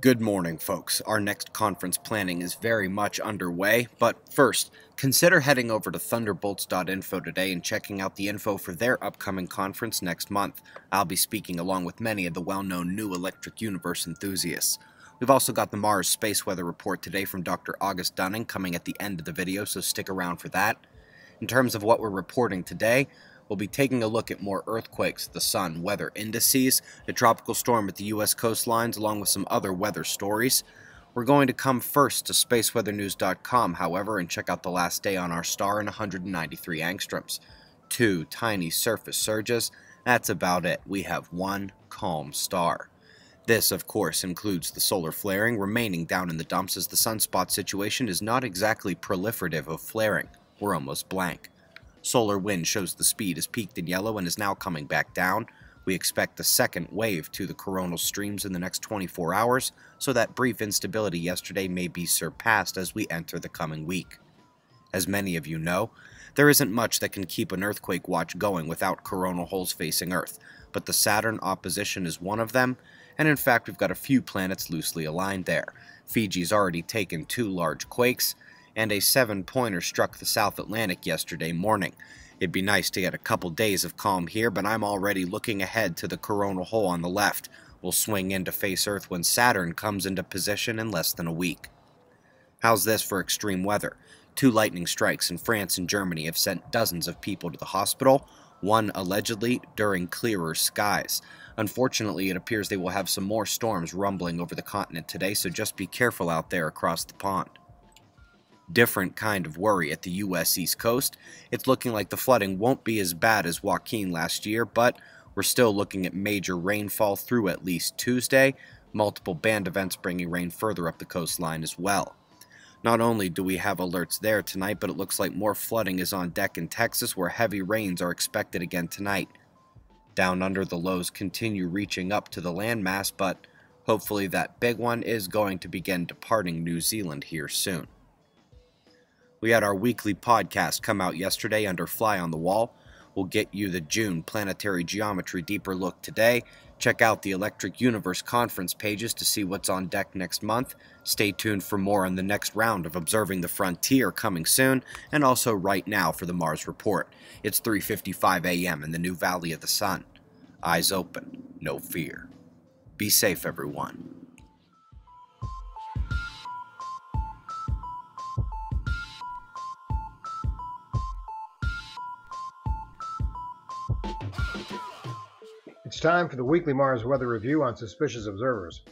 Good morning, folks. Our next conference planning is very much underway, but first, consider heading over to thunderbolts.info today and checking out the info for their upcoming conference next month. I'll be speaking along with many of the well known new Electric Universe enthusiasts. We've also got the Mars Space Weather Report today from Dr. August Dunning coming at the end of the video, so stick around for that. In terms of what we're reporting today, we'll be taking a look at more earthquakes, the sun, weather indices, a tropical storm at the U.S. coastlines, along with some other weather stories. We're going to come first to spaceweathernews.com, however, and check out the last day on our star in 193 angstroms. Two tiny surface surges. That's about it. We have one calm star. This, of course, includes the solar flaring remaining down in the dumps as the sunspot situation is not exactly proliferative of flaring. We're almost blank. Solar wind shows the speed has peaked in yellow and is now coming back down. We expect a second wave to the coronal streams in the next 24 hours, so that brief instability yesterday may be surpassed as we enter the coming week. As many of you know, there isn't much that can keep an earthquake watch going without coronal holes facing Earth, but the Saturn opposition is one of them, and in fact we've got a few planets loosely aligned there. Fiji's already taken two large quakes, and a seven pointer struck the South Atlantic yesterday morning. It'd be nice to get a couple days of calm here, but I'm already looking ahead to the coronal hole on the left. We'll swing in to face Earth when Saturn comes into position in less than a week. How's this for extreme weather? Two lightning strikes in France and Germany have sent dozens of people to the hospital, one allegedly during clearer skies. Unfortunately, it appears they will have some more storms rumbling over the continent today, so just be careful out there across the pond different kind of worry at the U.S. East Coast. It's looking like the flooding won't be as bad as Joaquin last year, but we're still looking at major rainfall through at least Tuesday, multiple band events bringing rain further up the coastline as well. Not only do we have alerts there tonight, but it looks like more flooding is on deck in Texas where heavy rains are expected again tonight. Down under the lows continue reaching up to the landmass, but hopefully that big one is going to begin departing New Zealand here soon. We had our weekly podcast come out yesterday under Fly on the Wall. We'll get you the June Planetary Geometry Deeper Look today. Check out the Electric Universe conference pages to see what's on deck next month. Stay tuned for more on the next round of Observing the Frontier coming soon, and also right now for the Mars Report. It's 3:55 a.m. in the new Valley of the Sun. Eyes open, no fear. Be safe, everyone. It's time for the weekly Mars weather review on suspicious observers.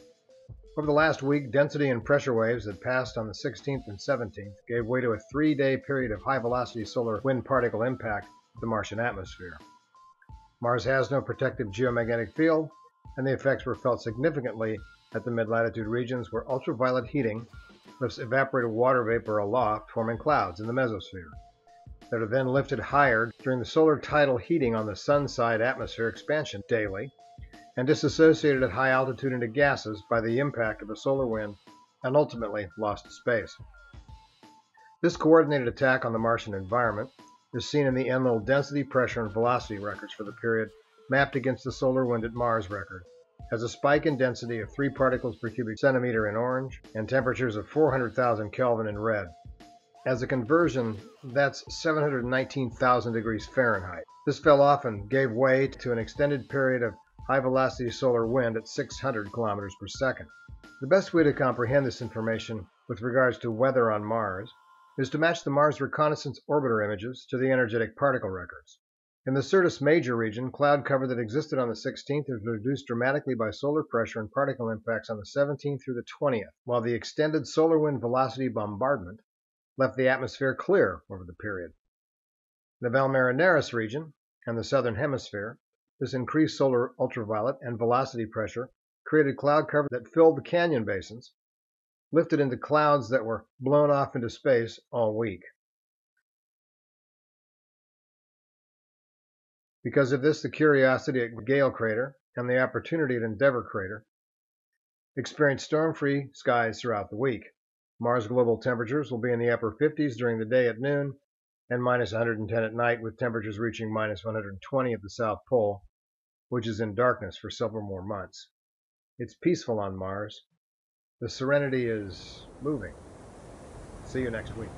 Over the last week, density and pressure waves that passed on the 16th and 17th gave way to a three day period of high velocity solar wind particle impact to the Martian atmosphere. Mars has no protective geomagnetic field, and the effects were felt significantly at the mid latitude regions where ultraviolet heating lifts evaporated water vapor aloft, forming clouds in the mesosphere that are then lifted higher during the solar tidal heating on the sun side atmosphere expansion daily and disassociated at high altitude into gases by the impact of a solar wind and ultimately lost to space. This coordinated attack on the Martian environment is seen in the annual density, pressure, and velocity records for the period mapped against the solar wind at Mars record, has a spike in density of 3 particles per cubic centimeter in orange and temperatures of 400,000 Kelvin in red. As a conversion, that's 719,000 degrees Fahrenheit. This fell off and gave way to an extended period of high velocity solar wind at 600 kilometers per second. The best way to comprehend this information with regards to weather on Mars is to match the Mars Reconnaissance Orbiter images to the energetic particle records. In the Syrtis Major region, cloud cover that existed on the 16th is reduced dramatically by solar pressure and particle impacts on the 17th through the 20th, while the extended solar wind velocity bombardment left the atmosphere clear over the period. In the Valles Marineris region and the southern hemisphere, this increased solar ultraviolet and velocity pressure created cloud cover that filled the canyon basins, lifted into clouds that were blown off into space all week. Because of this, the Curiosity at Gale Crater and the Opportunity at Endeavour Crater experienced storm-free skies throughout the week. Mars global temperatures will be in the upper 50s during the day at noon and minus 110 at night, with temperatures reaching minus 120 at the South Pole, which is in darkness for several more months. It's peaceful on Mars, The Serenity is moving. See you next week.